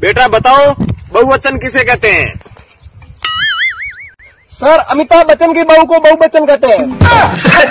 बेटा बताओ बहुवचन किसे कहते हैं? सर अमिताभ बच्चन की बहू को बहु बच्चन कहते हैं।